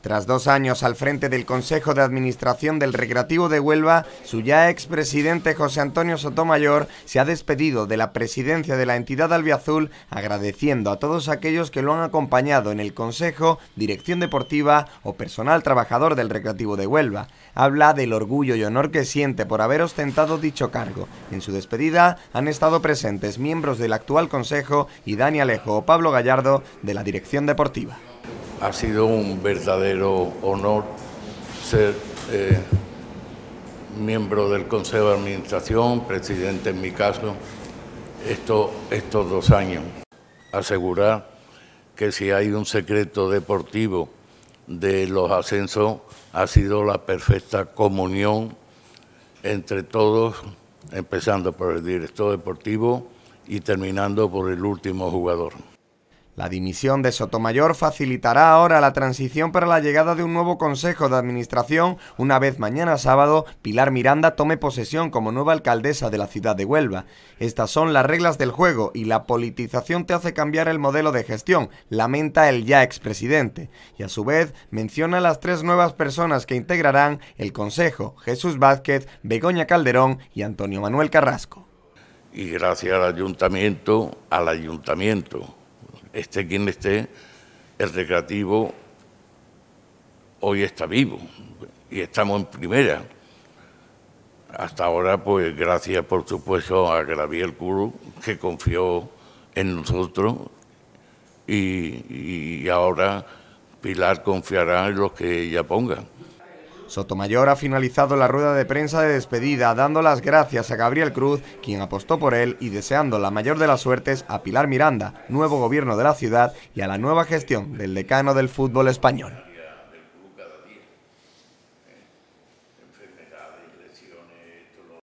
Tras dos años al frente del Consejo de Administración del Recreativo de Huelva, su ya expresidente José Antonio Sotomayor se ha despedido de la presidencia de la entidad albiazul, agradeciendo a todos aquellos que lo han acompañado en el Consejo, dirección deportiva o personal trabajador del Recreativo de Huelva. Habla del orgullo y honor que siente por haber ostentado dicho cargo. En su despedida han estado presentes miembros del actual Consejo y Dani Alejo o Pablo Gallardo de la dirección deportiva. Ha sido un verdadero honor ser eh, miembro del Consejo de Administración, presidente en mi caso, estos, estos dos años. Asegurar que si hay un secreto deportivo de los ascensos, ha sido la perfecta comunión entre todos, empezando por el director deportivo y terminando por el último jugador. La dimisión de Sotomayor facilitará ahora la transición para la llegada de un nuevo Consejo de Administración una vez mañana sábado Pilar Miranda tome posesión como nueva alcaldesa de la ciudad de Huelva. Estas son las reglas del juego y la politización te hace cambiar el modelo de gestión, lamenta el ya expresidente. Y a su vez menciona las tres nuevas personas que integrarán el Consejo, Jesús Vázquez, Begoña Calderón y Antonio Manuel Carrasco. Y gracias al ayuntamiento, al ayuntamiento esté quien esté, el recreativo hoy está vivo y estamos en primera. Hasta ahora, pues gracias por supuesto a Gabriel Curu, que confió en nosotros y, y ahora Pilar confiará en los que ella ponga. Sotomayor ha finalizado la rueda de prensa de despedida dando las gracias a Gabriel Cruz, quien apostó por él, y deseando la mayor de las suertes a Pilar Miranda, nuevo gobierno de la ciudad, y a la nueva gestión del decano del fútbol español.